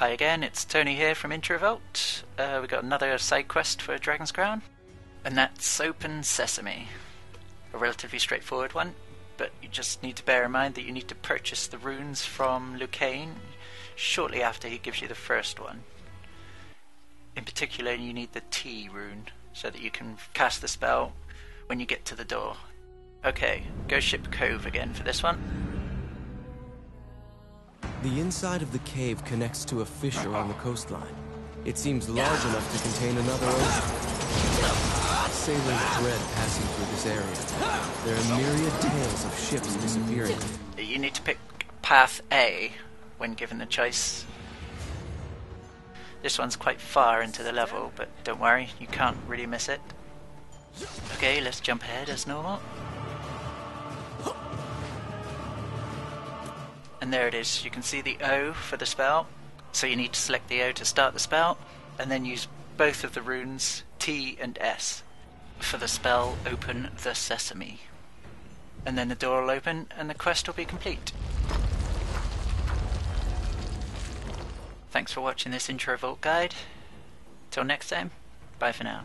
Hi again, it's Tony here from IntroVault. Uh, we got another side quest for Dragon's Crown, and that's Open Sesame. A relatively straightforward one, but you just need to bear in mind that you need to purchase the runes from Lucain shortly after he gives you the first one. In particular, you need the T rune so that you can cast the spell when you get to the door. Okay, Ghost Ship Cove again for this one. The inside of the cave connects to a fissure on the coastline. It seems large enough to contain another ocean. Sailors dread passing through this area. There are myriad tales of ships disappearing. You need to pick path A when given the choice. This one's quite far into the level, but don't worry, you can't really miss it. Okay, let's jump ahead as normal. And there it is. You can see the O for the spell. So you need to select the O to start the spell, and then use both of the runes T and S for the spell Open the Sesame. And then the door will open and the quest will be complete. Thanks for watching this IntroVault guide. Till next time, bye for now.